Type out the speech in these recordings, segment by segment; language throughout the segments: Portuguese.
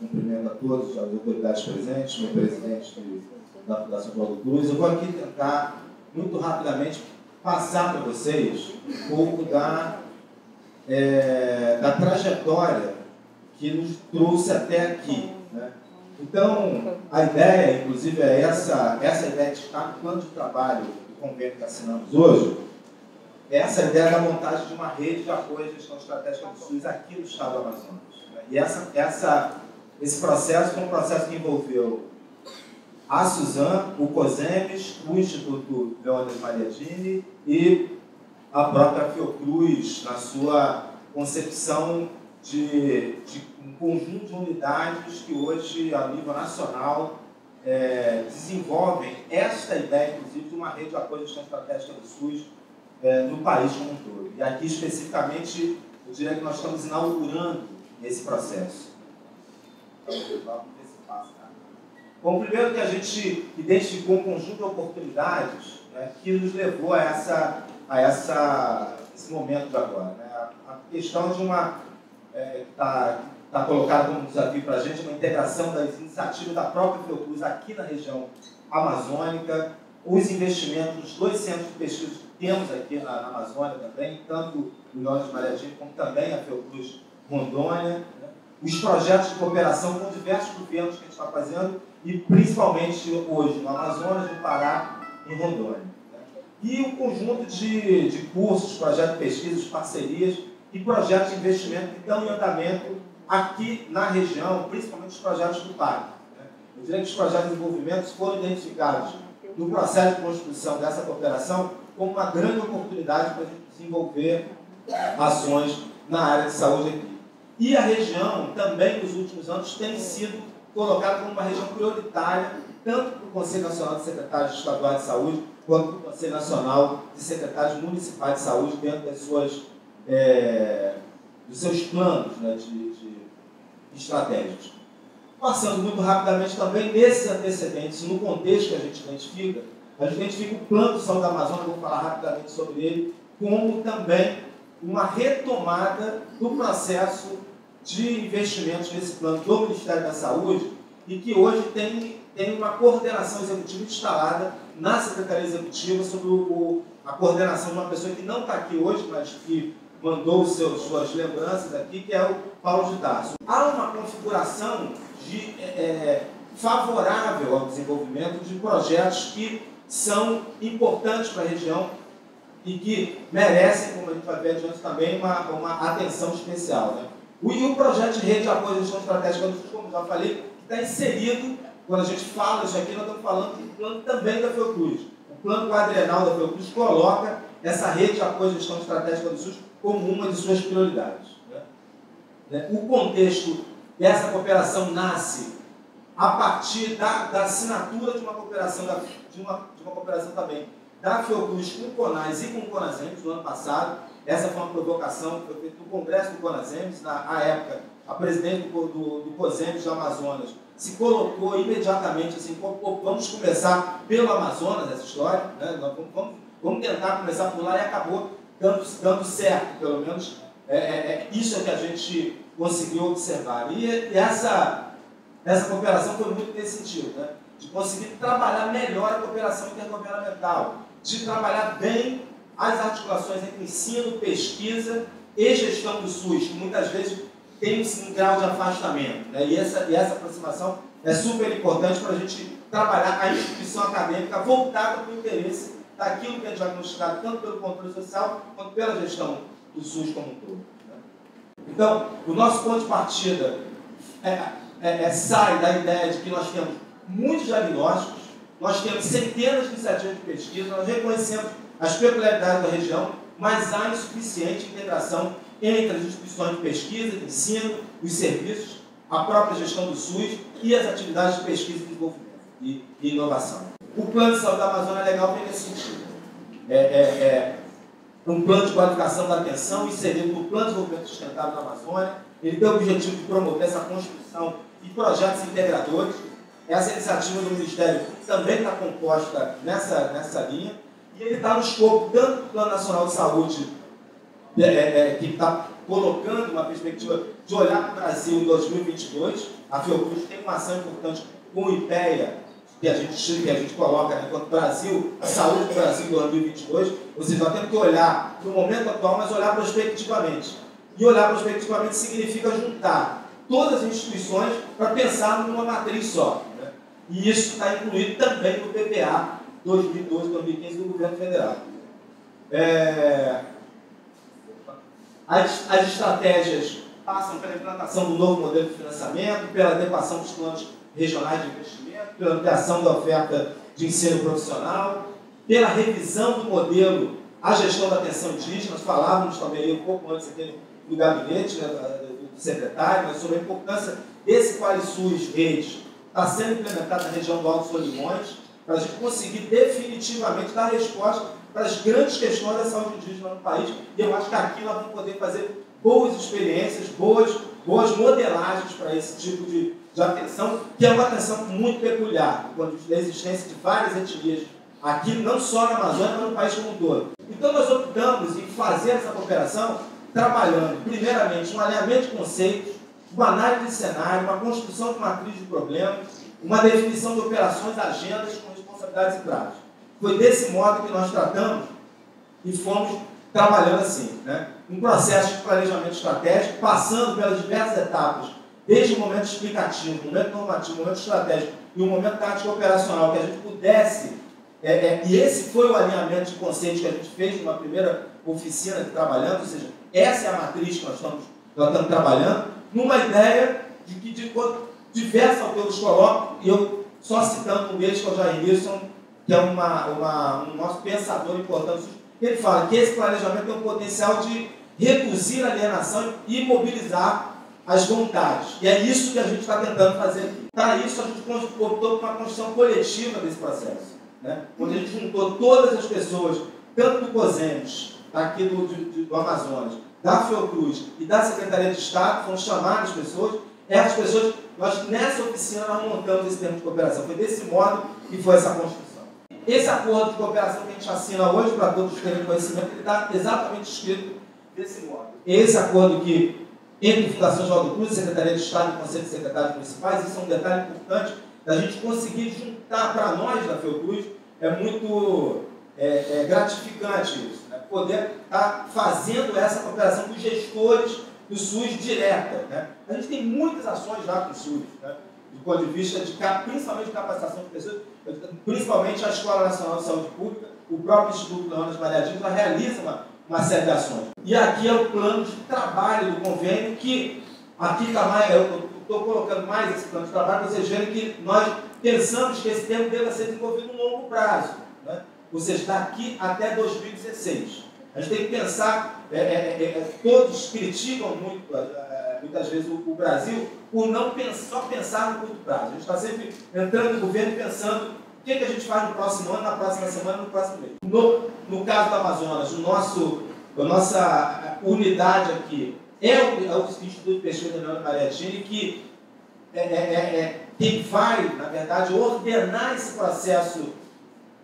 cumprimento a todos, as autoridades presentes, meu presidente da Fundação Paulo Cruz. Eu vou aqui tentar, muito rapidamente, passar para vocês um pouco da, é, da trajetória que nos trouxe até aqui. Né? Então, a ideia, inclusive, é essa, essa ideia que está no plano de trabalho do convênio que assinamos hoje, é essa ideia da montagem de uma rede de apoio à gestão estratégica do SUS aqui no estado do Amazonas. Né? E essa, essa, esse processo foi um processo que envolveu a Suzan, o COSEMES, o Instituto Leônidas Mariadini e a própria Fiocruz, na sua concepção de, de um conjunto de unidades que hoje, a nível nacional, é, desenvolvem esta ideia, inclusive, de uma rede de apoio à gestão estratégica do SUS é, no país como um todo. E aqui, especificamente, eu diria que nós estamos inaugurando esse processo. Vamos ver se passa. Bom, primeiro que a gente identificou um conjunto de oportunidades né, que nos levou a, essa, a essa, esse momento agora. Né? A, questão de uma. É, está tá colocada como desafio para a gente uma integração das iniciativas da própria Fiocruz aqui na região amazônica, os investimentos dos dois centros de pesquisa que temos aqui na, na Amazônia também, tanto o Norte de como também a Fiocruz Rondônia, né? Os projetos de cooperação com diversos governos que a gente está fazendo e principalmente hoje no Amazonas, no Pará e Rondônia. E um conjunto de, de cursos, projetos de pesquisa, parcerias e projetos de investimento que estão em andamento aqui na região, principalmente os projetos do PAC. Né? Eu diria que os projetos de desenvolvimento foram identificados no processo de construção dessa cooperação como uma grande oportunidade para a gente desenvolver ações na área de saúde. E a região também, nos últimos anos, tem sido colocada como uma região prioritária, tanto para o Conselho Nacional de Secretários Estaduais de Saúde, quanto para o Conselho Nacional de Secretários Municipais de Saúde, dentro das suas, é, dos seus planos né, de, de estratégias. Passando muito rapidamente também nesses antecedentes, no contexto que a gente identifica, a gente identifica o Plano de Saúde da Amazônia, vou falar rapidamente sobre ele, como também uma retomada do processo de investimentos nesse plano do Ministério da Saúde e que hoje tem, tem uma coordenação executiva instalada na Secretaria Executiva sobre o, a coordenação de uma pessoa que não está aqui hoje, mas que mandou seus, suas lembranças aqui, que é o Paulo de Tarso. Há uma configuração de, é, é, favorável ao desenvolvimento de projetos que são importantes para a região e que merecem, como a gente vai ver adiante também, uma, uma atenção especial. Né? E o projeto de rede de apoio à gestão estratégica como já falei, está inserido, quando a gente fala isso aqui, nós estamos falando do plano também da Fiocruz. O plano quadrienal da Fiocruz coloca essa rede de apoio à gestão estratégica do SUS como uma de suas prioridades. Né? né? O contexto dessa cooperação nasce a partir da, da assinatura de uma cooperação, da, de, uma, de uma cooperação também da Fiocruz com o CONAS e com o CONASEMS no ano passado. Essa foi uma provocação que foi feita no Congresso do CONASEMS, na à época, a presidente do, do, do COSEMS do Amazonas se colocou imediatamente assim, vamos começar pelo Amazonas essa história, né? vamos, vamos, vamos tentar começar por lá e acabou dando, dando certo, pelo menos é, é, é, isso é que a gente conseguiu observar. E, e, essa, essa cooperação foi muito nesse sentido, né? de conseguir trabalhar melhor a cooperação intergovernamental, de trabalhar bem as articulações entre ensino, pesquisa e gestão do SUS, que muitas vezes tem um grau de afastamento. Né? E, essa, e essa aproximação é super importante para a gente trabalhar a instituição acadêmica voltada para o interesse daquilo que é diagnosticado tanto pelo controle social quanto pela gestão do SUS como um todo. Né? Então, o nosso ponto de partida é, é, é, sai da ideia de que nós temos muitos diagnósticos, nós temos centenas de iniciativas de pesquisa, nós reconhecemos as peculiaridades da região, mas há insuficiente integração entre as instituições de pesquisa, de ensino, os serviços, a própria gestão do SUS e as atividades de pesquisa e desenvolvimento e, inovação. O plano de saúde da Amazônia é legal nesse sentido. É, é, é, um plano de qualificação da atenção inserido no Plano de Desenvolvimento Sustentável da Amazônia. Ele tem o objetivo de promover essa construção e projetos integradores. Essa iniciativa do Ministério também está composta nessa, nessa linha. E ele está no escopo tanto do Plano Nacional de Saúde, é, é, que está colocando uma perspectiva de olhar para o Brasil em 2022. A Fiocruz tem uma ação importante com o IPEA, que a gente, que a gente coloca né, enquanto Brasil, a saúde do Brasil em 2022. Ou seja, temos que olhar para o momento atual, mas olhar prospectivamente. E olhar prospectivamente significa juntar todas as instituições para pensar numa matriz só. E isso está incluído também no PPA 2012-2015 do governo federal. É... As, as estratégias passam pela implantação do novo modelo de financiamento, pela adequação dos planos regionais de investimento, pela ampliação da oferta de ensino profissional, pela revisão do modelo a gestão da atenção indígena. Nós falávamos também um pouco antes aqui no gabinete né, do secretário né, sobre a importância desse QualiSUS Rede está sendo implementado na região do Alto Solimões, para a gente conseguir definitivamente dar resposta para as grandes questões da saúde indígena no país. E eu acho que aqui nós vamos poder fazer boas experiências, boas, boas modelagens para esse tipo de, de atenção, que é uma atenção muito peculiar, quando a existência de várias etnias aqui, não só na Amazônia, mas no país como um todo. Então nós optamos em fazer essa cooperação trabalhando, primeiramente, um alinhamento de conceitos, uma análise de cenário, uma construção de matriz de problemas, uma definição de operações, agendas com responsabilidades e prazos. Foi desse modo que nós tratamos e fomos trabalhando assim. Né? Um processo de planejamento estratégico, passando pelas diversas etapas, desde o momento explicativo, o momento normativo, o momento estratégico e o momento tático operacional, que a gente pudesse. É, é, e esse foi o alinhamento de conceitos que a gente fez numa primeira oficina de trabalhando, ou seja, essa é a matriz que nós estamos, nós estamos trabalhando, numa ideia de que de, diversos autores colocam, e eu só citando um deles, que é o Jair Wilson, que é uma, uma, um nosso pensador importante, ele fala que esse planejamento tem o potencial de reduzir a alienação e mobilizar as vontades. E é isso que a gente está tentando fazer aqui. Para isso, a gente optou por uma construção coletiva desse processo. Né? Onde a gente juntou todas as pessoas, tanto do COSEMES, aqui do, do, do Amazonas, da Fiocruz e da Secretaria de Estado, foram chamadas as pessoas. Essas pessoas, nós nessa oficina nós montamos esse termo de cooperação. Foi desse modo que foi essa construção. Esse acordo de cooperação que a gente assina hoje, para todos terem conhecimento, ele está exatamente escrito desse modo. Esse acordo que, entre Fundação João Cruz, Secretaria de Estado e Conselho de Secretários Municipais, isso é um detalhe importante da gente conseguir juntar para nós da Fiocruz, é muito é, é gratificante isso? Poder estar tá fazendo essa cooperação com os gestores do SUS direta. Né? A gente tem muitas ações já com o SUS. Né? do ponto de vista de principalmente de capacitação de pessoas, principalmente a Escola Nacional de Saúde Pública, o próprio Instituto Leonas Maria Dívila realiza uma, uma série de ações. E aqui é o plano de trabalho do convênio, que aqui está eu estou colocando mais esse plano de trabalho, vocês verem que nós pensamos que esse tempo deva ser desenvolvido no longo prazo, né? ou seja, daqui até 2016. A gente tem que pensar, é, é, é, é todos criticam muito muitas vezes, o, o Brasil por não pensar, só pensar no curto prazo. A gente está sempre entrando no governo pensando o que, que a gente faz no próximo ano, na próxima semana, no próximo mês. No, no caso do Amazonas, o nosso, a nossa unidade aqui é o, é o Instituto de Pesquisa da Leona Mariatini, que é, é, é, é, quem vai, na verdade, ordenar esse processo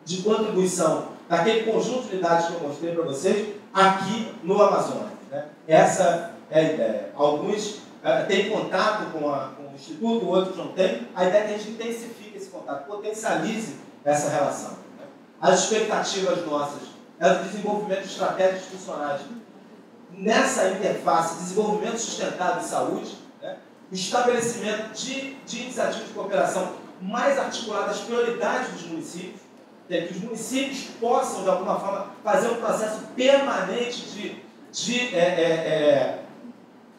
de contribuição daquele conjunto de unidades que eu mostrei para vocês aqui no Amazonas. Né? Essa é a ideia. Alguns uh, têm contato com, a, com, o Instituto, outros não têm. A ideia é que a gente intensifique esse contato, potencialize essa relação. Né? As expectativas nossas é o desenvolvimento de estratégias institucionais nessa interface, desenvolvimento sustentável de saúde, né? estabelecimento de, de iniciativas de cooperação mais articuladas às prioridades dos municípios, é que os municípios possam, de alguma forma, fazer um processo permanente de, de é, é, é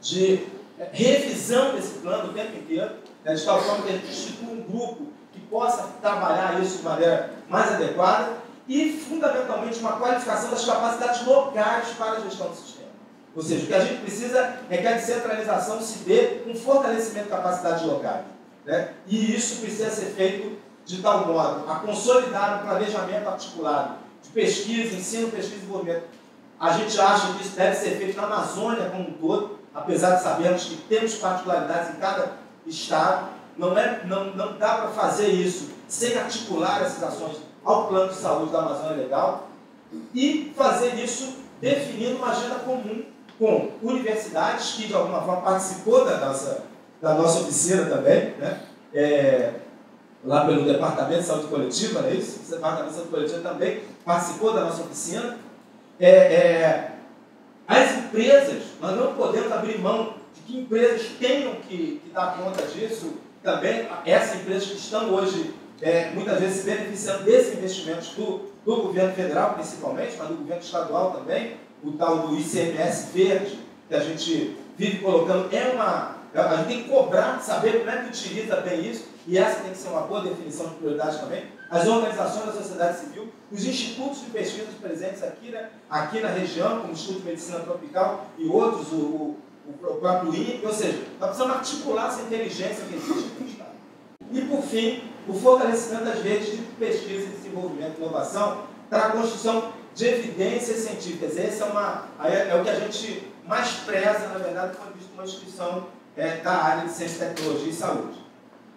de revisão desse plano o tempo inteiro, né, de tal forma que a gente institui um grupo que possa trabalhar isso de maneira mais adequada e, fundamentalmente, uma qualificação das capacidades locais para a gestão do sistema. Ou seja, o que a gente precisa é que a descentralização se dê com fortalecimento de capacidades locais. Né? E isso precisa ser feito de tal modo a consolidar um planejamento articulado de pesquisa, ensino, pesquisa e desenvolvimento. A gente acha que isso deve ser feito na Amazônia como um todo, apesar de sabermos que temos particularidades em cada estado. Não, é, não, não dá para fazer isso sem articular essas ações ao plano de saúde da Amazônia Legal e fazer isso definindo uma agenda comum com universidades, que de alguma forma participou da nossa, da nossa oficina também, né? É, lá pelo Departamento de Saúde Coletiva, não é isso? O Departamento de Saúde Coletiva também participou da nossa oficina. É, é, as empresas, nós não podemos abrir mão de que empresas tenham que, que dar conta disso também, essas empresas que estão hoje é, muitas vezes se beneficiando desses investimentos do, do governo federal, principalmente, mas do governo estadual também, o tal do ICMS verde, que a gente vive colocando, é uma. A gente tem que cobrar, saber como é que utiliza bem isso, e essa tem que ser uma boa definição de prioridade também. As organizações da sociedade civil, os institutos de pesquisa presentes aqui, né, aqui na região, como o Instituto de Medicina Tropical e outros, o, o, o próprio INPE, ou seja, nós precisamos articular essa inteligência que existe no Estado. E, por fim, o fortalecimento das redes de pesquisa desenvolvimento e inovação para a construção de evidências científicas. Esse é, uma, é, é o que a gente mais preza, na verdade, quando visto uma instituição é, da área de ciência, tecnologia e saúde.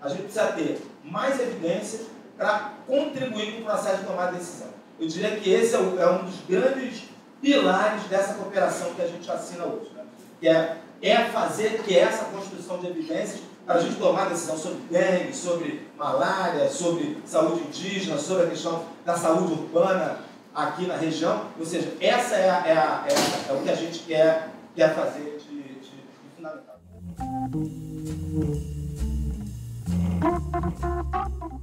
A gente precisa ter mais evidências para contribuir com o processo de tomar decisão. Eu diria que esse é, é, um dos grandes pilares dessa cooperação que a gente assina hoje. Né? Que é, é fazer que essa construção de evidências para a gente tomar decisão sobre dengue, sobre malária, sobre saúde indígena, sobre a questão da saúde urbana aqui na região. Ou seja, essa é, a, é, a, é, a, é o que a gente quer, quer fazer de, de, de fundamental. Thank you.